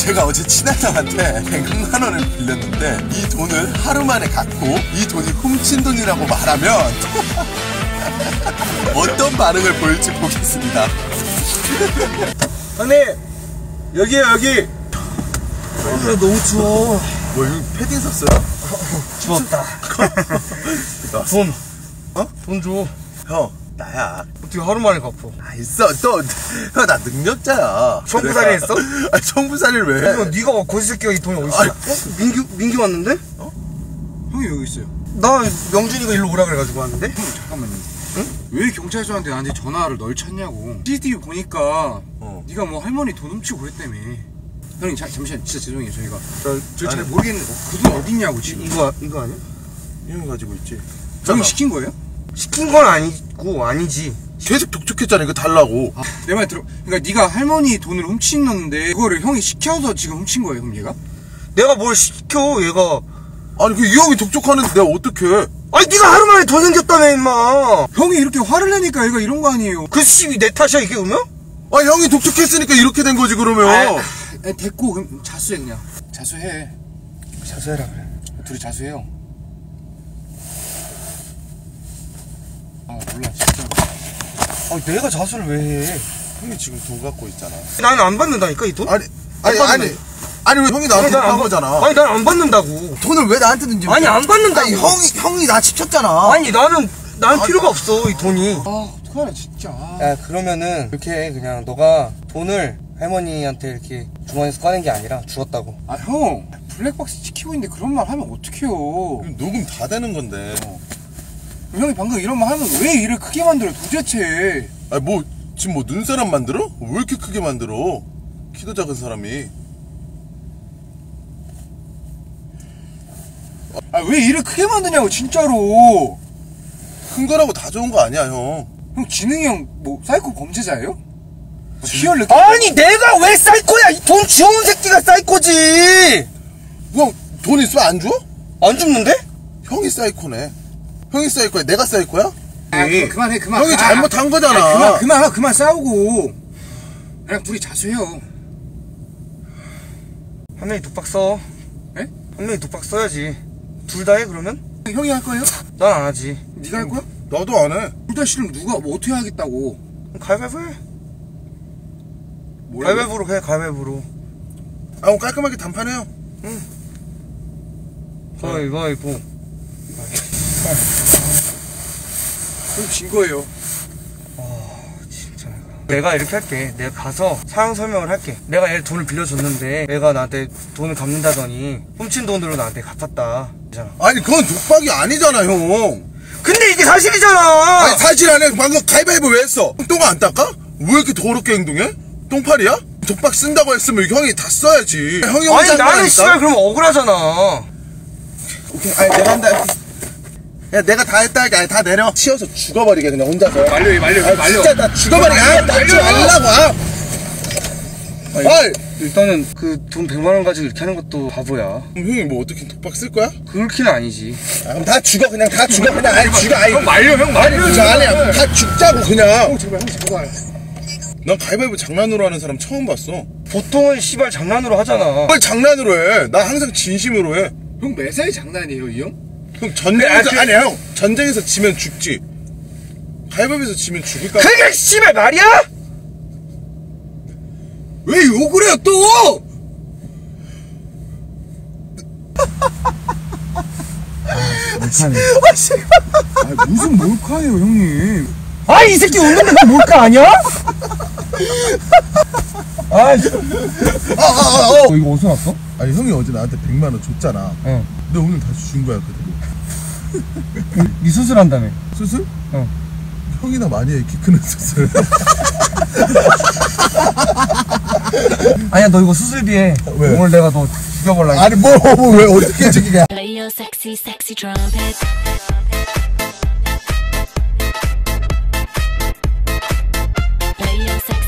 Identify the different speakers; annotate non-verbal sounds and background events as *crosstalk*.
Speaker 1: 제가 어제 친한 형한테 100만 원을 빌렸는데 이 돈을 하루 만에 갚고 이 돈이 훔친 돈이라고 말하면 *laughs* 어떤 반응을 보일지 보겠습니다.
Speaker 2: 형님 여기에요 여기 아 너무 추워
Speaker 1: 뭐 여기 패딩 샀어요?
Speaker 2: 추웠다 *laughs* 돈
Speaker 1: 어?
Speaker 2: 돈 줘.
Speaker 1: 형 나야.
Speaker 2: 어떻게 하루 만에 갚어?
Speaker 1: 아 있어 또 형 나 능력자야.
Speaker 2: 청부살이 했어?
Speaker 1: 아니 청부살이를 왜?
Speaker 2: 이거 네가 막 거지 새끼가 이 돈이 어딨어?
Speaker 1: 아니,
Speaker 2: 어? 민규 민규 왔는데?
Speaker 3: 형이 여기 있어요.
Speaker 2: 나 명준이가 일로 오라 그래가지고 왔는데?
Speaker 3: 형 잠깐만요. 왜 경찰서한테 나한테 전화를 널 찾냐고. CCTV 보니까
Speaker 1: 어.
Speaker 3: 네가 뭐 할머니 돈 훔치고 그랬다며. 형님 자, 잠시만 진짜 죄송해요 저희가.
Speaker 2: 저,
Speaker 3: 저잘
Speaker 1: 아니.
Speaker 3: 모르겠는데 그 돈 어딨냐고 지금.
Speaker 2: 이거 이거 아니야?
Speaker 1: 형이 가지고 있지.
Speaker 3: 형이 시킨 거예요?
Speaker 2: 시킨 건 아니 고 아니지.
Speaker 1: 계속 독촉했잖아 이거 달라고.
Speaker 3: 아, 내 말 들어. 그러니까 네가 할머니 돈을 훔치는데 그거를 형이 시켜서 지금 훔친 거예요 그럼 얘가?
Speaker 2: 내가 뭘 시켜 얘가?
Speaker 1: 아니 그 이 형이 독촉하는데 내가 어떡해?
Speaker 2: 아니 네가 하루 만에 돈 생겼다며 임마.
Speaker 3: 형이 이렇게 화를 내니까 얘가 이런 거 아니에요.
Speaker 2: 그 씨비 내 탓이야 이게 그러면?
Speaker 1: 아 형이 독촉했으니까 이렇게 된 거지 그러면.
Speaker 3: 아, 아, 됐고 그럼 자수해 그냥. 자수해.
Speaker 2: 자수해라 그래.
Speaker 3: 둘이 자수해요. 몰라 진짜.
Speaker 2: 아 내가 자수를 왜 해?
Speaker 1: 형이 지금 돈 갖고 있잖아.
Speaker 2: 나는 안 받는다니까 이 돈?
Speaker 1: 아니 아니
Speaker 2: 안
Speaker 1: 아니 아니 왜 형이 나한테
Speaker 2: 난 안
Speaker 1: 한
Speaker 2: 받-
Speaker 1: 거잖아.
Speaker 2: 아니 난 안 받는다고.
Speaker 1: 돈을 왜 나한테 든지.
Speaker 2: 아니 안 받는다고.
Speaker 1: 아니 형이 형이 나 지켰잖아.
Speaker 2: 아니 나는 나는 필요가 없어 이 돈이.
Speaker 3: 아 어떡하나 진짜.
Speaker 2: 야 그러면은 이렇게 해, 그냥 너가 돈을 할머니한테 이렇게 주머니에서 꺼낸 게 아니라 주었다고.
Speaker 3: 아형 블랙박스 지키고 있는데 그런 말 하면 어떡해요.
Speaker 1: 녹음 다 되는 건데.
Speaker 3: 형이 방금 이런 말 하면 왜 일을 크게 만들어 도대체.
Speaker 1: 아니 뭐 지금 뭐 눈사람 만들어? 왜 이렇게 크게 만들어? 키도 작은 사람이.
Speaker 3: 아 왜 일을 크게 만드냐고 진짜로.
Speaker 1: 큰 거라고 다 좋은 거 아니야 형.
Speaker 3: 형 지능이 형 뭐 사이코 범죄자예요? 뭐 희열 느낌.
Speaker 2: 아니 내가 왜 사이코야? 이 돈 주운 새끼가 사이코지.
Speaker 1: 형 돈 있으면 안 줘?
Speaker 2: 안 죽는데?
Speaker 1: 형이 사이코네. 형이 사이코야. 내가 사이코야?
Speaker 3: 아, 그- 그만해 그만.
Speaker 1: 형이
Speaker 3: 아,
Speaker 1: 잘못한 거잖아.
Speaker 3: 아, 그만 그만 하, 그만 싸우고. 그냥 둘이 자수해요.
Speaker 2: 한 명이 독박 써.
Speaker 3: 에?
Speaker 2: 한 명이 독박 써야지. 둘 다 해 그러면?
Speaker 3: 형이 할 거예요?
Speaker 2: 난 안 하지.
Speaker 3: 네가 할 거야?
Speaker 1: 나도 안 해.
Speaker 3: 둘 다 싫으면 누가 뭐 어떻게 하겠다고.
Speaker 2: 가위바위보 해.
Speaker 3: 뭐라고?
Speaker 2: 가위바위보로 해 가위바위보로.
Speaker 1: 아, 그럼 깔끔하게 단판해요.
Speaker 2: 가위바위보.
Speaker 3: 그럼 진 거예요.
Speaker 2: 진짜 내가. 이렇게 할게. 내가 가서 사용 설명을 할게. 내가 얘 돈을 빌려줬는데 얘가 나한테 돈을 갚는다더니 훔친 돈으로 나한테 갚았다. 잖아.
Speaker 1: 아니, 그건 독박이 아니잖아, 형.
Speaker 2: 근데 이게 사실이잖아.
Speaker 1: 아니, 사실 안 해. 방금 가위바위보 왜 했어? 똥안 닦아? 왜 이렇게 더럽게 행동해? 똥팔이야? 독박 쓴다고 했으면 형이 다 써야지. 형이
Speaker 2: 아니 나는? 씨발 그럼 억울하잖아.
Speaker 1: 오케이, 아니, 내가 한다. 야, 내가 다 했다. 아니, 다 내려. 치워서 죽어버리게, 그냥 혼자서.
Speaker 3: 말려 말려
Speaker 1: 아, 진짜 나 죽어버리게. 아, 나지 말라고. 아. 아이.
Speaker 2: 일단은 그 돈 100만 원 가지고 이렇게 하는 것도 바보야.
Speaker 1: 그럼 형이 뭐 어떻게 독박 쓸 거야?
Speaker 2: 그렇게는 아니지.
Speaker 1: 아, 그럼 다 죽어, 그냥 다 죽어, 그냥. 아니, 죽어, 아니.
Speaker 3: 형 말려 형 말려.
Speaker 1: 저 아니야. 다 죽자고, 그냥.
Speaker 3: 제발 형 제발.
Speaker 1: 난 가위바위보 장난으로 하는 사람 처음 봤어.
Speaker 2: 보통은 씨발 장난으로 하잖아.
Speaker 1: 뭘 장난으로 해? 나 항상 진심으로 해.
Speaker 3: 형 매사에 장난이에요 이 형?
Speaker 1: 형 전쟁에서
Speaker 3: 그-
Speaker 1: 아니 형 전쟁에서 지면 죽지. 가위바위보에서 지면 죽을까?
Speaker 2: 그게 씨발 말이야?
Speaker 3: 왜 욕을 해요 또? 아, 무슨 몰카예요 형님?
Speaker 2: 아 이 새끼 웃는데 그 뭘까 아니야? 아, 씨.
Speaker 1: 아, 아, 아, 어.
Speaker 2: 너 이거 어디서 났어?
Speaker 1: 아니 형이 어제 나한테 100만 원 줬잖아.
Speaker 2: 어.
Speaker 1: 근데 오늘 다시 준 거야 그대로.
Speaker 2: 네 수술한다며.
Speaker 1: 수술?
Speaker 2: 어.
Speaker 1: 형이나 많이 해, 키 크는 수술. *laughs*
Speaker 2: 아니야 너 이거 수술비에
Speaker 1: 왜?
Speaker 2: 오늘 내가 너 죽여볼라.
Speaker 1: 아니 뭐뭐왜 어떻게 저기가?